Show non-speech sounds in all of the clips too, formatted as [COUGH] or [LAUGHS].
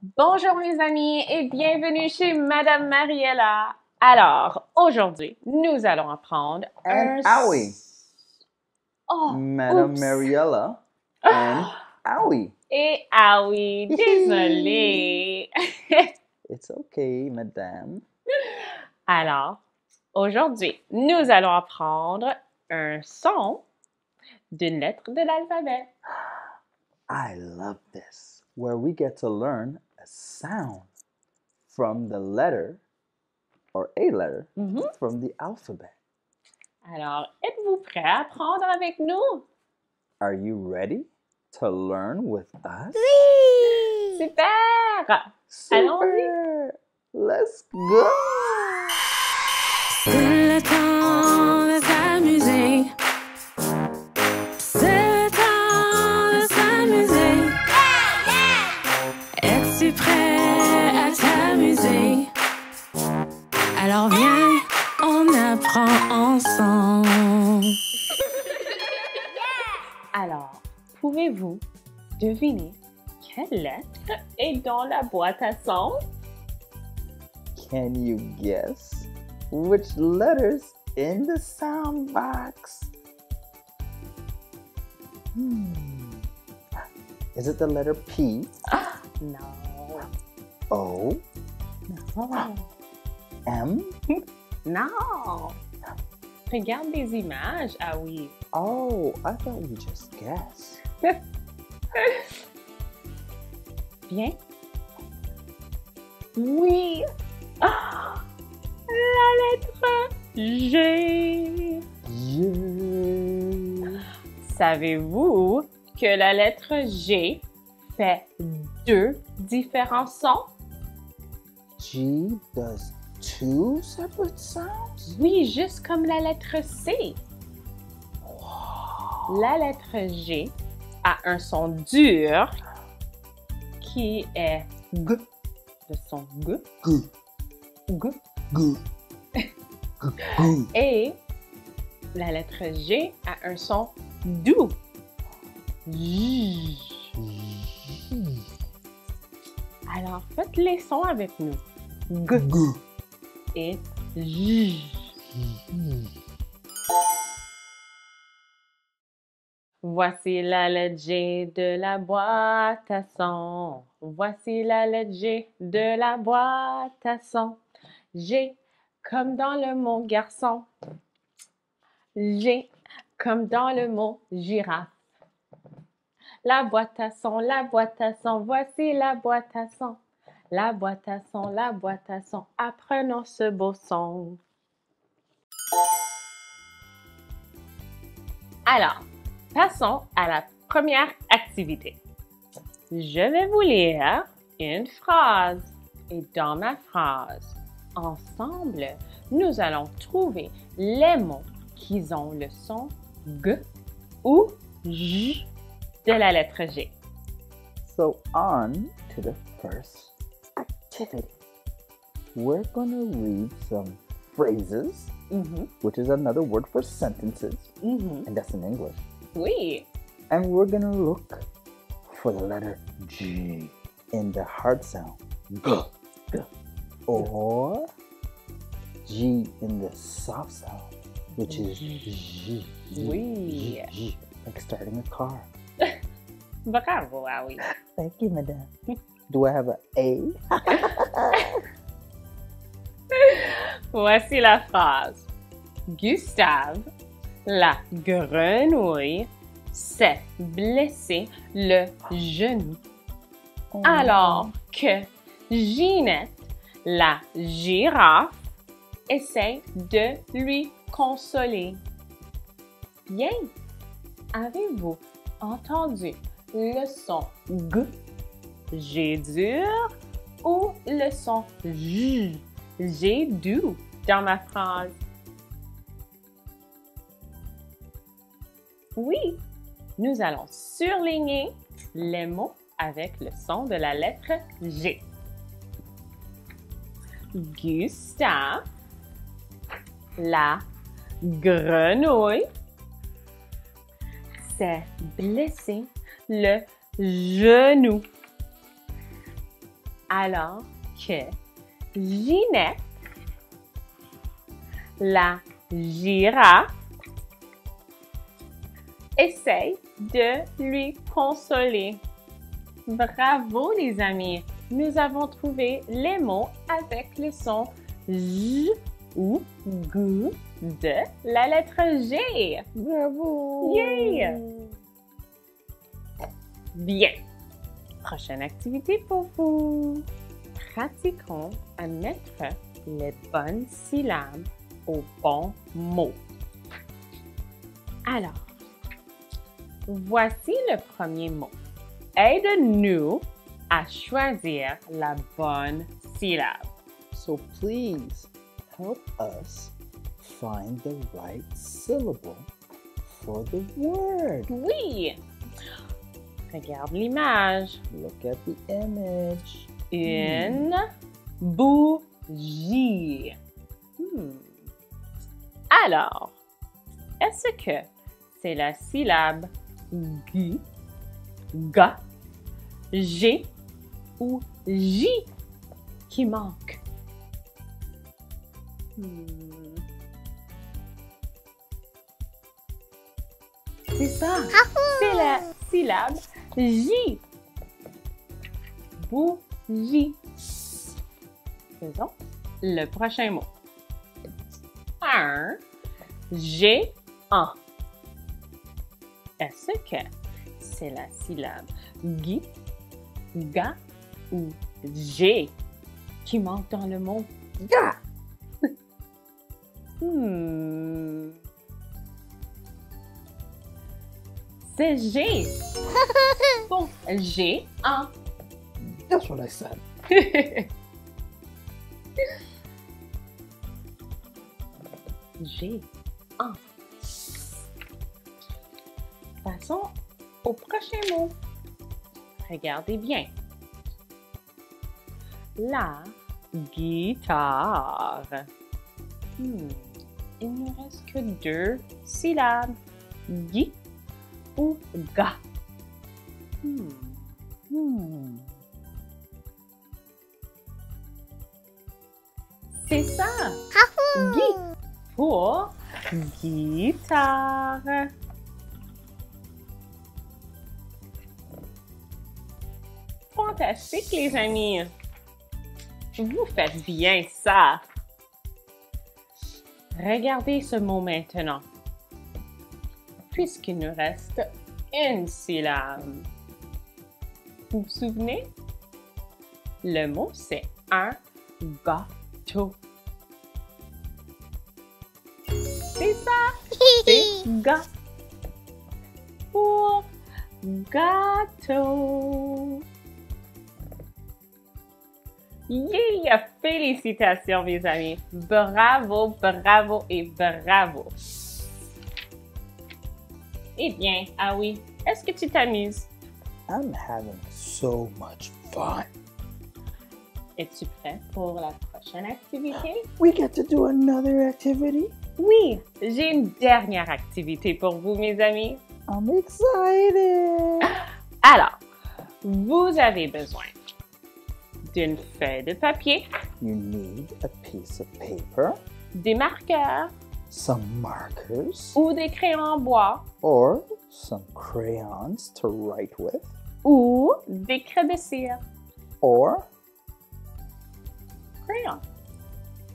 Bonjour mes amis et bienvenue chez Madame Mariella. Alors, aujourd'hui, nous allons apprendre And un... Owie. Oh, Madame oups. Mariella and Owie. Et ah oui, désolée. [LAUGHS] It's okay, madame. Alors, aujourd'hui, nous allons apprendre un son d'une lettre de l'alphabet. I love this, where we get to learn a sound from the letter or a letter Mhm. from the alphabet. Alors, êtes-vous prêts à apprendre avec nous? Are you ready to learn with us? Oui! Super! Allons-y. Super! Let's go! Lettre est dans la boîte à son? Can you guess which letters in the sound box? Hmm. Is it the letter P, no. O, No. M? Non. Regarde les images. Ah oui. Oh, I thought you just guessed. [LAUGHS] Bien? Oui. Ah, la lettre G. Yeah. Savez-vous que la lettre G fait deux différents sons? G does two separate sounds? Oui, juste comme la lettre C. La lettre G a un son dur qui est G, le son G. G, G. G, G, G. Et la lettre G a un son doux. Alors, faites les sons avec nous. G G. et J. Voici la lettre G de la boîte à son. Voici la lettre G de la boîte à son. G comme dans le mot garçon. G comme dans le mot girafe. La boîte à son, la boîte à son, voici la boîte à son. La boîte à son, la boîte à son, apprenons ce beau son. Alors, passons à la première activité. Je vais vous lire une phrase et dans ma phrase, ensemble, nous allons trouver les mots qui ont le son G ou J de la lettre G. So on to the first activity. We're gonna read some phrases, Mhm, which is another word for sentences, mhm. and that's in English. Oui, And we're gonna look for the letter G in the hard sound. G, G. Or G in the soft sound, which is G. G, G, G, like starting a car. [LAUGHS] bravo, oui. Thank you, madame. [LAUGHS] Do I have a A? [LAUGHS] Voici la phrase. Gustave, la grenouille, s'est blessé le genou. Alors que Ginette, la girafe, essaie de lui consoler. Bien, avez-vous entendu le son G, G dur, ou le son J, G doux dans ma phrase? Oui, nous allons surligner les mots avec le son de la lettre G. Gustave, la grenouille s'est blessé le genou. Alors que Ginette, la girafe, essaye de lui consoler. Bravo les amis! Nous avons trouvé les mots avec le son J ou G de la lettre G. Bravo! Yay! Bien. Prochaine activité pour vous. Pratiquons à mettre les bonnes syllabes au bon mot. Alors, voici le premier mot. Aide-nous à choisir la bonne syllabe. So please help us find the right syllable for the word. Oui. Regarde l'image. Look at the image. Une bougie. Hmm. Alors, est-ce que c'est la syllabe G, ga, G ou J qui manque? Hmm. C'est ça. C'est la syllabe J. Bougie. Faisons le prochain mot. Un géant. Est-ce que c'est la syllabe G, ga ou G qui manque dans le mot ga? [LAUGHS] Hmm. C'est G. [LAUGHS] Bon, géant. That's what I said. G. A. [LAUGHS] Passons au prochain mot. Regardez bien. La guitare. Hmm, Il ne reste que deux syllabes. Gui ou ga. Hmm. Hmm. C'est ça. Gui pour guitare. Fantastique, les amis. Vous faites bien ça. Regardez ce mot maintenant. Puisqu'il nous reste une syllabe. Vous vous souvenez? Le mot, c'est un gâteau. C'est ça. C'est [LAUGHS] ga pour gâteau. Yeah! Félicitations, mes amis. Bravo, bravo et bravo. Eh bien, ah oui, est-ce que tu t'amuses? I'm having so much fun. Es-tu prêt pour la prochaine activité? We get to do another activity? Oui, j'ai une dernière activité pour vous, mes amis. I'm excited. [GASPS] Alors, vous avez besoin d'une feuille de papier, You need a piece of paper, des marqueurs some markers, ou des crayons en bois or some crayons to write with, ou des craies de cire. or Crayons.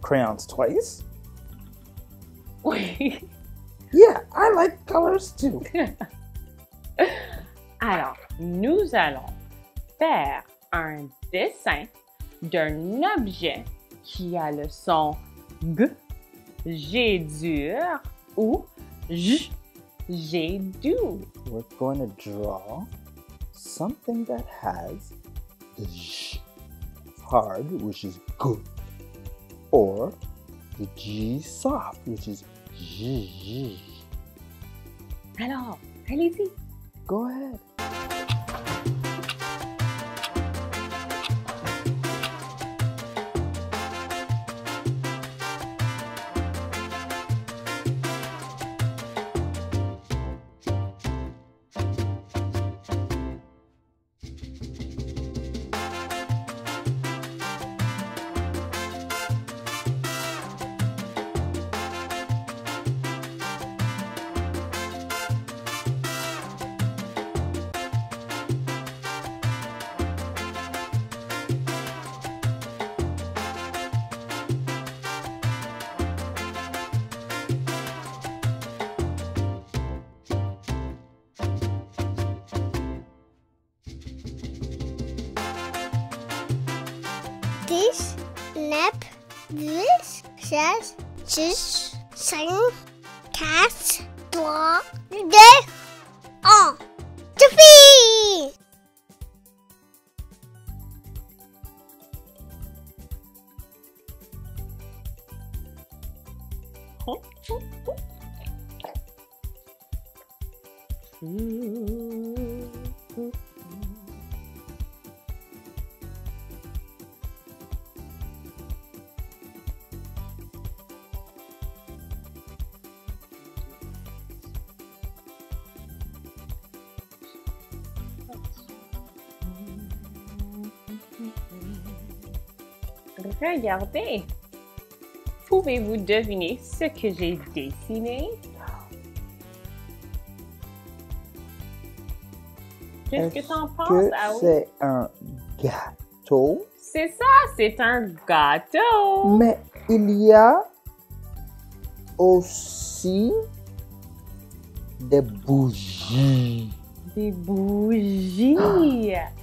crayons twice. Oui. Yeah, I like colors too. [LAUGHS] Alors, nous allons faire un dessin d'un objet qui a le son G, G dur ou J, G doux. We're going to draw something that has the sh hard, which is good, or the G soft, which is j. Alors, allez-y. Go ahead. This nap this says six, seven, cats, four, day, on. Regardez. Pouvez-vous deviner ce que j'ai dessiné? Qu'est-ce que t'en penses, c'est un gâteau? C'est ça, c'est un gâteau. Mais il y a aussi des bougies. Des bougies.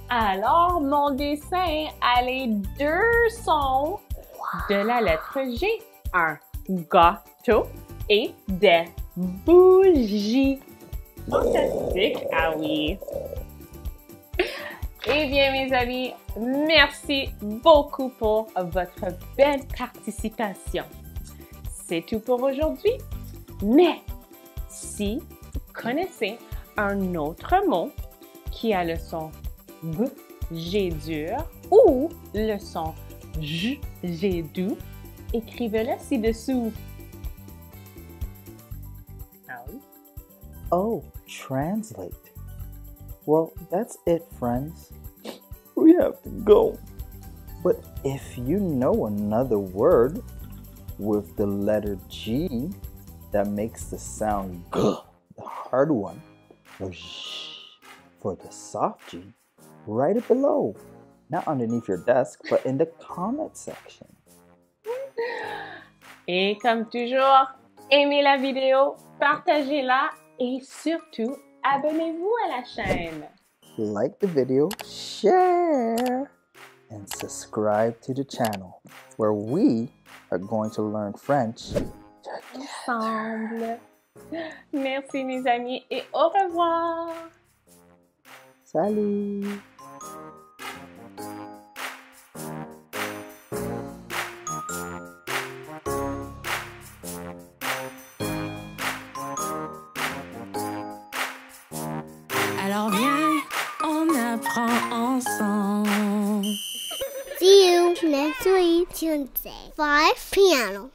Alors, mon dessin a les deux sons de la lettre G. Un gâteau et des bougies. Fantastique, ah oui. Eh bien, mes amis, merci beaucoup pour votre belle participation. C'est tout pour aujourd'hui. Mais si vous connaissez un autre mot qui a le son B, G dur ou le son J, G doux, écrivez-le ci-dessous. Ah oui? Oh, translate. Well, that's it, friends. We have to go. But if you know another word with the letter G that makes the sound G, the hard one, for the soft G, write it below. Not underneath your desk, but in the comment section. [LAUGHS] Et comme toujours, aimez la vidéo, partagez-la et surtout, abonnez-vous à la chaîne. like the video, share, and subscribe to the channel where we are going to learn French together. Ensemble. Merci mes amis et au revoir. Salut! Alors viens, on apprend ensemble. See you next week, Tuesday, 5 piano.